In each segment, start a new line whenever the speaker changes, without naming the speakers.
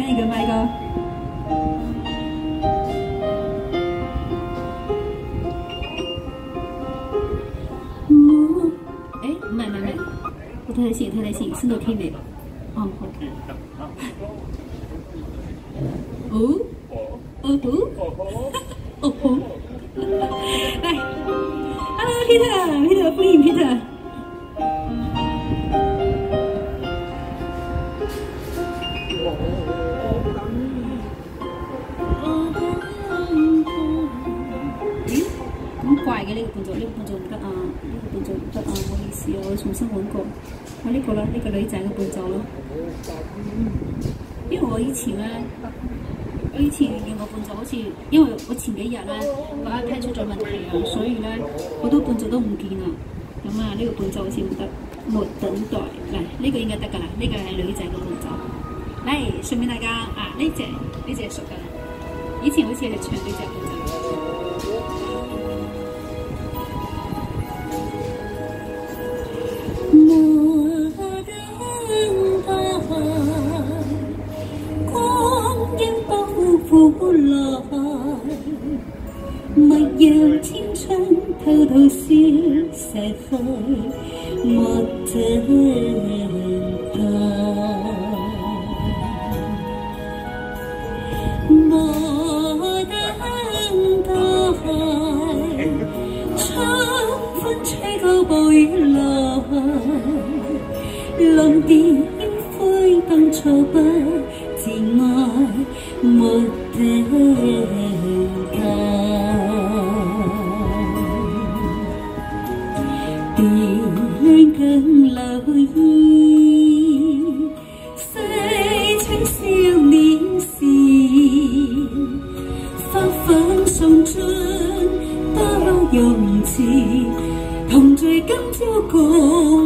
跟一个麦哥。哎，唔係唔係唔係，我睇睇先，睇睇先，升到 K 未？哦好。哦哦哦哦哦，嚟，Hello Peter，Peter 歡迎 Peter。咁怪嘅呢個伴奏，呢個伴奏唔得啊，呢個伴奏唔得啊，唔好意思，我重新揾過。我呢個啦，呢個女仔嘅伴奏咯。因為我以前咧，我以前用個伴奏好似，因為我前幾日咧個 iPad 出咗問題啊，所以咧好多伴奏都唔見啊。咁啊，呢個伴奏好似唔得，沒等待。嗱，呢個應該得㗎啦，呢個係女仔嘅伴奏。嚟，順便大家啊，呢隻呢隻熟㗎啦，以前好似係唱呢隻伴奏。
浪蝶灰当初不自爱，没。 thấy siêu mỹ gì phất phấn sông trơn ta bao
dòng chỉ thòng trời cắm chiếu cô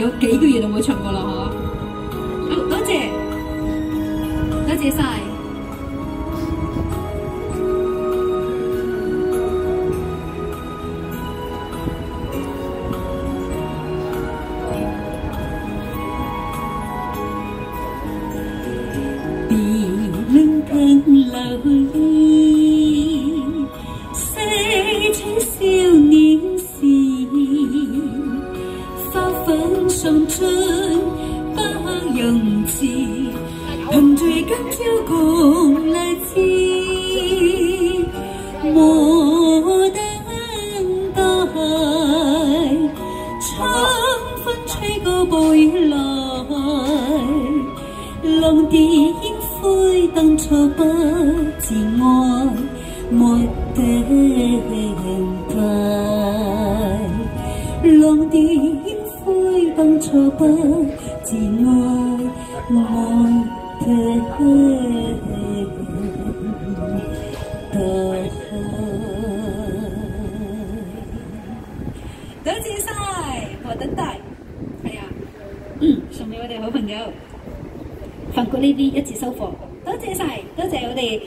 有幾個月都冇唱過啦，嗬。好，多謝，多謝晒。
留意，自愛，莫等待。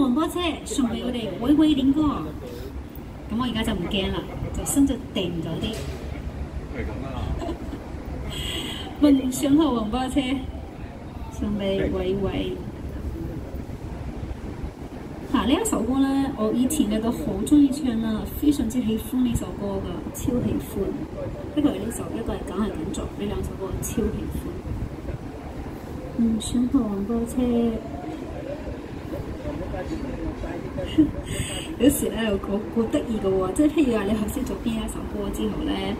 黃包車送俾我哋偉偉點歌，咁我而家就唔驚啦，就心就定咗啲。係咁啊！夢想和黃包車送俾偉偉。嗱呢一首歌咧，我以前咧都好中意唱啦，非常之喜歡呢首歌噶，超喜歡。一個係呢首，一個係梗係緊作，呢兩首歌超喜歡。夢想號黃包車。有時咧又好好得意嘅喎，即係譬如話你學識咗邊一首歌之後咧，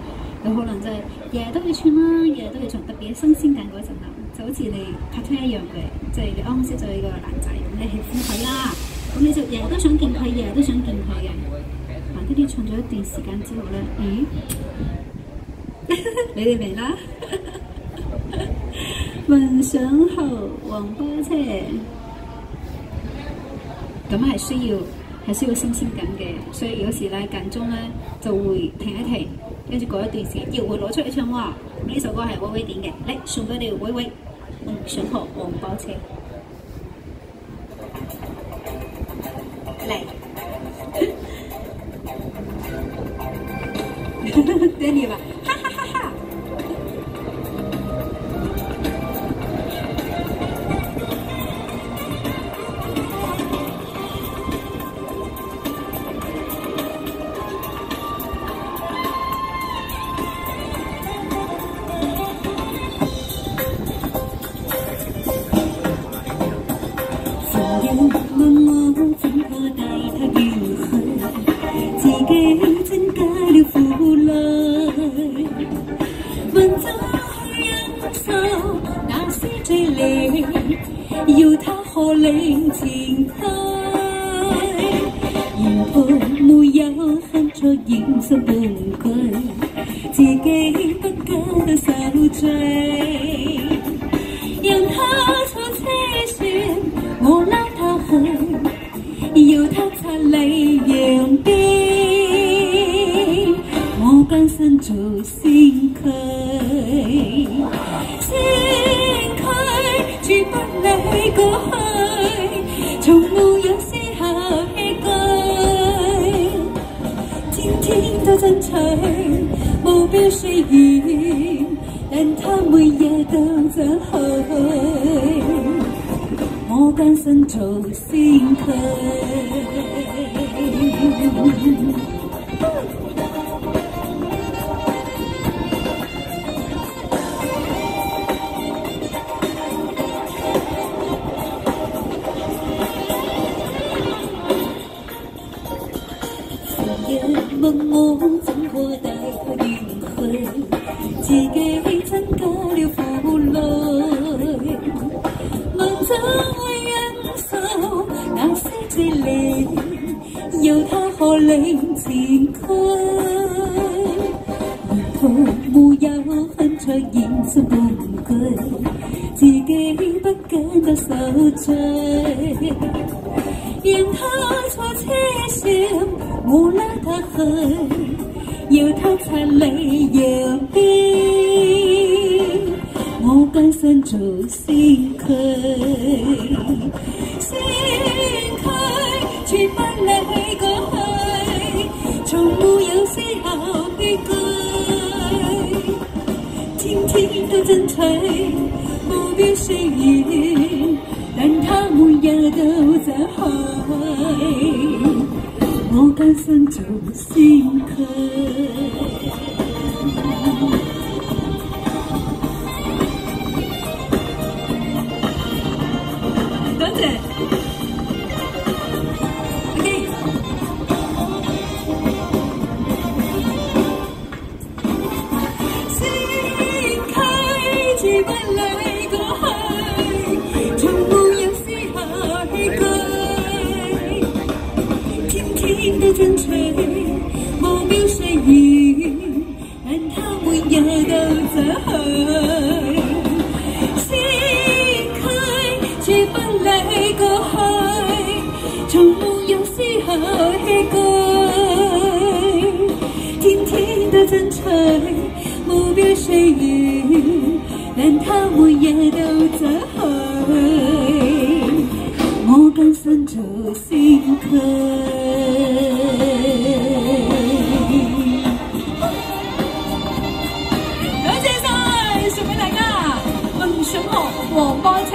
有可能就係日日都去唱啦，日日都去唱，特別新鮮感嗰陣啊，就好似你拍拖一樣嘅，即係你啱啱識咗呢個男仔，咁你喜歡佢啦，咁你就日日都想見佢，日日都想見佢嘅。嗱，呢啲唱咗一段時間之後咧，咦？你哋明啦？夢想號黃包車，咁係需要係需要新鮮感嘅，所以有時咧間中咧就會停一停，跟住過一段時間又會攞出嚟唱喎。呢首歌係威威點嘅，嚟送俾你威威嗯想號黃包車，嚟，Danny 話。
可領前開，然後沒有看出現實半句，自己不覺得受罪，讓他坐車船，我拉他去，要他擦禮揚鞭，我艱辛做先驅。絕不理過去，目標雖遠，但他每日都走去，我艱辛做先驅。問我，自己增加了負累。問怎會忍受那些凄厲，要他可領前驅。沿途沒有分出現實半句，自己不感到受罪。讓他坐車上，我拉他去，要他擦禮揚鞭，我甘心做先驱，先驅絕不理过去，从没有丝毫畏懼，天天都争取，目標雖遠。但他每日都走去，我艱辛做先驅。艱辛做先驅。多謝晒，送俾大家夢想號黃包車，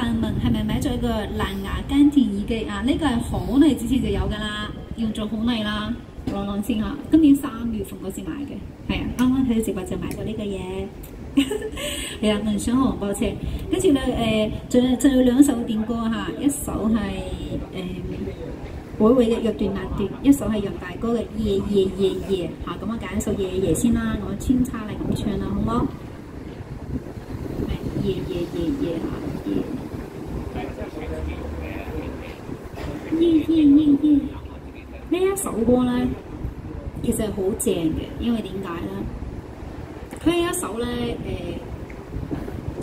系咪买咗一个蓝牙监听耳机啊？呢个系好耐之前就有噶啦，用咗好耐啦。讲讲先吓，今年三月份嗰时买嘅，系啊，啱啱睇到直播就买咗呢个嘢。系啊，梦想红包车，跟住咧诶，仲有仲有两首点歌吓，一首系诶，会会嘅若断难断，一首系杨大哥嘅夜夜夜夜。吓，咁我拣一首夜夜先啦，我穿插嚟咁唱啦，好唔好？夜夜夜夜吓，夜。夜夜夜夜。呢一首歌咧，其實係好正嘅，因為點解咧？佢係一首咧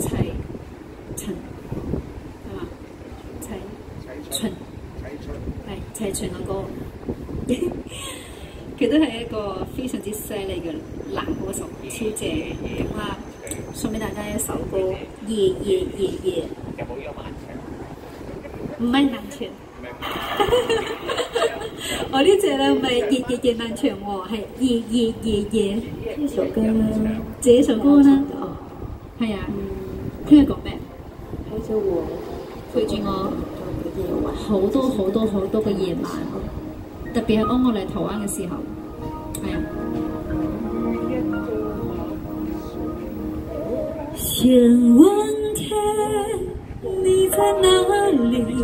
誒齊秦係嘛？齊秦係齊秦嘅歌，佢都係一個非常之犀利嘅男歌手，超正咁啊！送俾大家一首歌《夜夜夜夜》，唔係難唱。我呢只咧唔係夜夜夜漫長喎，係夜夜夜夜呢首歌啦。這首歌呢，哦，係啊，聽佢講咩？
陪着我，
陪住我好多好多好多嘅夜晚，特別係當我嚟台灣嘅時候，係啊。
想問天，你在哪裡？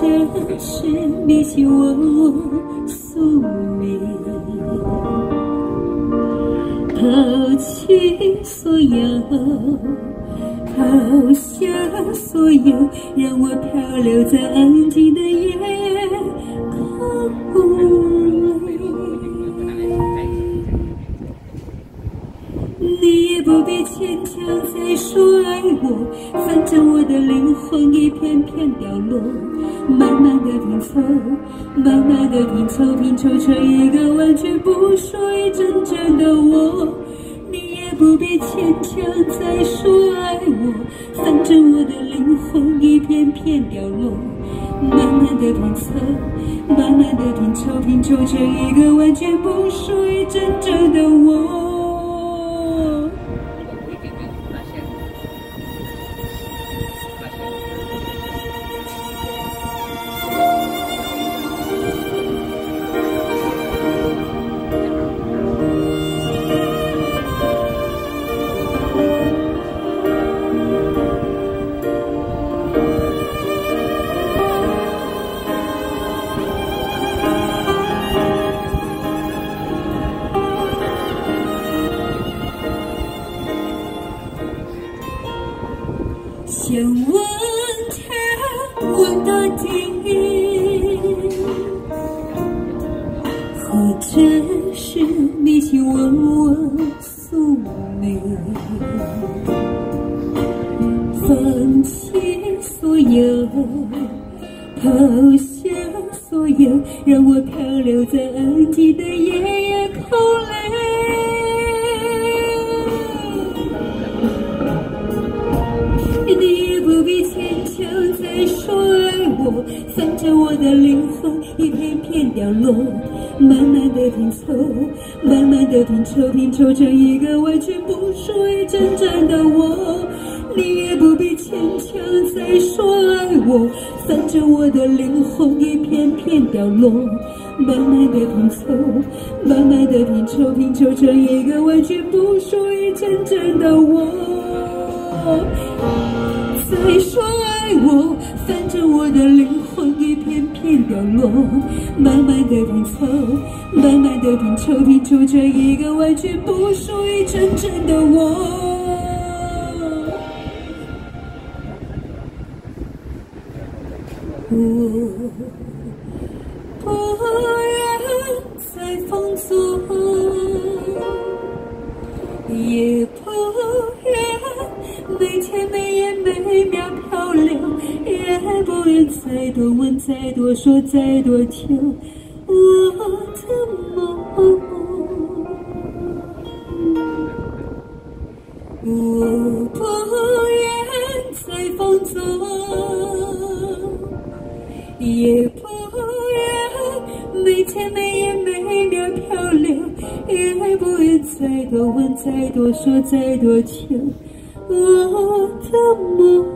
或者是迷信問我宿命，抛弃所有，抛下所有，让我漂流在安静的夜空。你也不必牵强再说爱我，反正我的灵魂一片片凋落，慢慢的拼凑，慢慢的拼凑，拼凑成一个完全不属于真正的我。你也不必牵强再说爱我，反正我的灵魂一片片凋落，慢慢的拼凑，慢慢的拼凑，拼凑成一个完全不属于真正的我。問大地，或者是迷信問我宿命，放弃所有，抛下所有，让我漂流在安静的夜愛我，反正我的灵魂一片片凋落，慢慢的拼凑，慢慢的拼凑，拼凑成一个完全不属于真正的我。你也不必牵强再说爱我，反正我的灵魂一片片凋落，慢慢的拼凑，慢慢的拼凑，拼凑成一个完全不属于真正的我。再说我，反正我的灵魂一片片凋落，慢慢的拼凑，慢慢的拼凑，拼湊成一个完全不属于真正的我。我不愿再多问再多说再多求。我的梦。我不愿再放纵，也不愿每天每夜每秒漂流，也不愿再多问、再多说、再多求。我的梦，